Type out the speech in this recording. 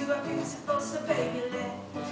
You are beautiful, so baby, let